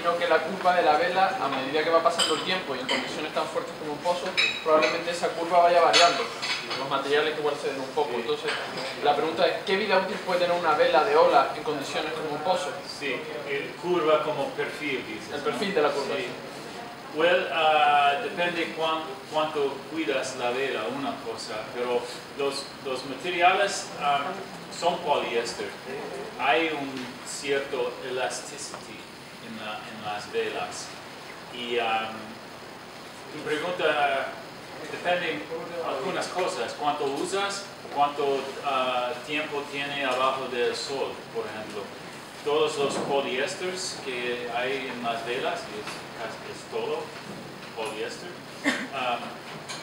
imagino que la curva de la vela, a medida que va pasando el tiempo y en condiciones tan fuertes como un pozo, probablemente esa curva vaya variando. Los materiales igual se den un poco. Entonces, la pregunta es, ¿qué vida útil puede tener una vela de ola en condiciones como un pozo? Sí, el curva como perfil, dices. El perfil de la curva. Sí. Well, ah, depende cuán- cuánto cuidas la vela, una cosa, pero los, los materiales ah, son poliéster. Hay un cierto elasticity en, la- en las velas. Y ah, tu pregunta depende algunas cosas, cuánto usas, cuánto ah, tiempo tiene abajo del sol, por ejemplo. Todos los poliésteres que hay en las velas, es, es todo poliéster, ah,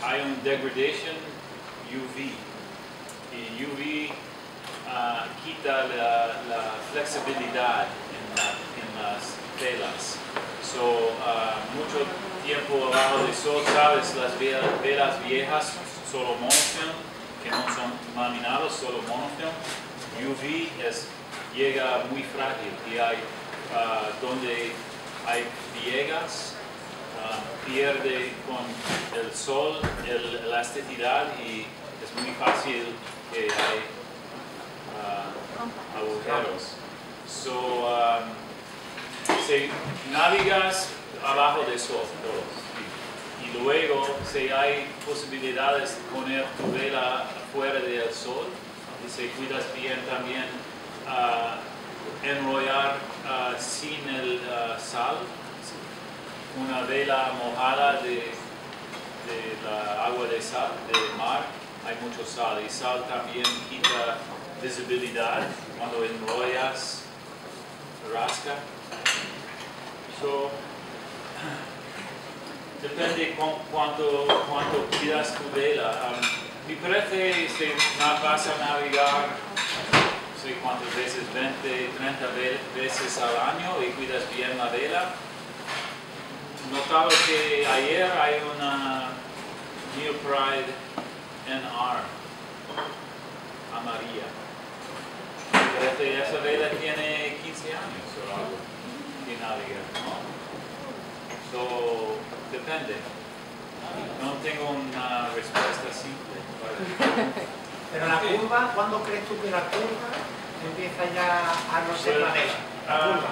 hay un degradation UV. Y UV ah, quita la, flexibilidad las velas. So, ah, mucho tiempo abajo del sol, sabes, las ve- velas viejas, solo monofilm, que no son laminados, solo monofilm. UV es, llega muy frágil y hay ah, donde hay viegas, ah, pierde con el sol el elasticidad y es muy fácil que hay agujeros. So, um, si navegas abajo sol, todos. Y, luego, si hay posibilidades de poner tu vela fuera del sol, y si cuidas bien también, ah, enrollar ah, sin el ah, sal, una vela mojada de, de la agua de sal, del mar, hay mucho sal. Y sal también quita visibilidad cuando enrollas, rasca. So, depende cu- cuánto, cuánto cuidas tu vela. Um, me parece si vas a navegar, sé cuántas veces, 20, 30 ve- veces al año y cuidas bien la vela. Notaba que ayer hay una New Pride NR amarilla. Parece esa vela tiene 15 años o algo. So, depende. No tengo una respuesta simple. para- Pero la curva, ¿cuándo crees tú que la curva empieza ya a no ser la vela? La Ah, curva.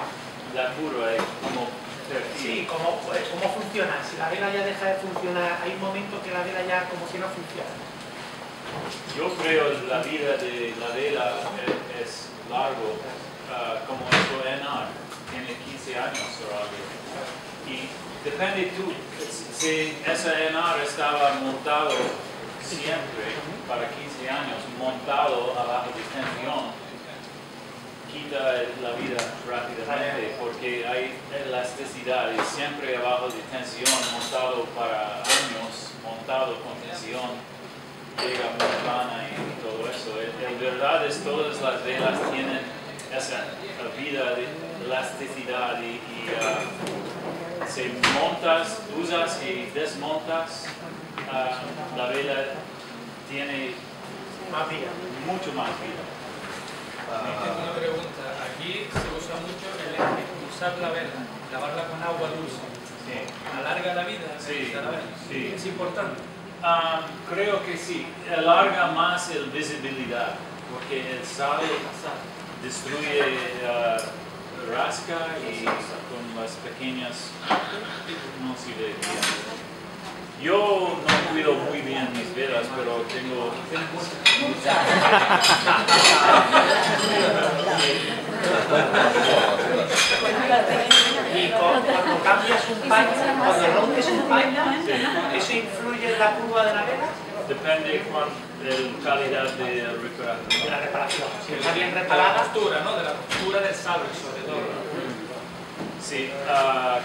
La curva es como. Sí, ¿cómo, pues, ¿cómo funciona? Si la vela ya deja de funcionar, hay un momento que la vela ya como que no funciona. Yo creo que la vida de la vela es, es largo, ah, como eso NR, tiene 15 años o algo. Y depende tú, si esa NR estaba montado siempre, para 15 años, montado abajo de tensión, quita la vida rápidamente porque hay elasticidad y siempre abajo de tensión, montado para años, montado con tensión, llega muy y todo eso. En, verdad es todas las velas tienen esa vida de elasticidad y, y, ah, si montas, usas y desmontas, ah, la vela tiene Más vida. mucho más vida. Tengo una pregunta. Aquí se usa mucho el usar la vela, lavarla con agua dulce. Sí. ¿Alarga la vida Sí, la vela? sí. Es importante. Ah, creo que sí, alarga más la visibilidad, porque el sal destruye, ah, rasca y con las pequeñas no. Yo no cuido muy bien mis velas, pero tengo... Y cu- cuando cambias un paño, cuando rompes un paño, ¿eso influye en la curva de la vela? Depende cuán, de la calidad de De reparación. la reparación. Si está bien De la reparada, costura, ¿no? De la costura del sable, sobre todo. Sí, ah,